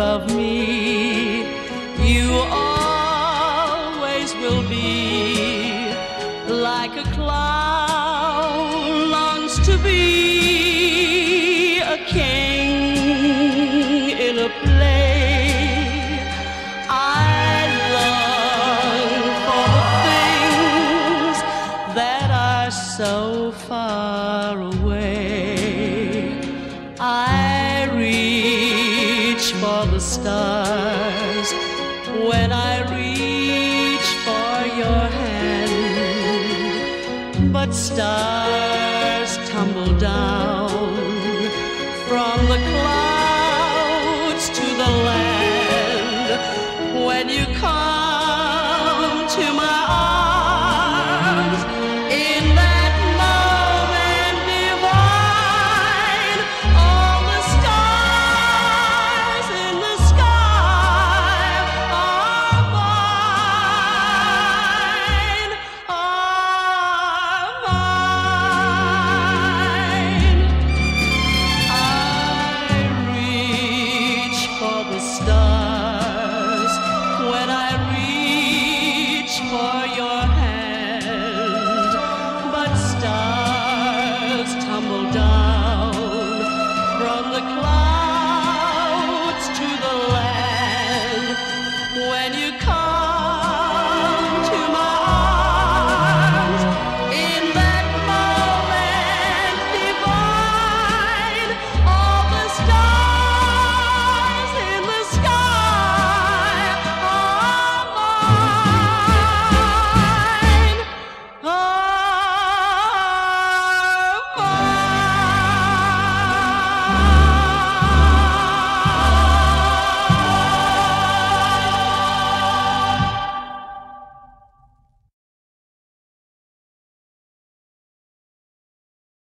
above me, you always will be like a clown longs to be a king in a play. I long for things that are so far away. I reach for the stars when I reach but stars tumble down from the clouds to the land when you come.